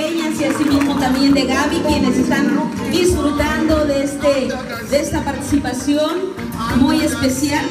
pequeñas y asimismo también de Gaby, quienes están disfrutando de, este, de esta participación muy especial.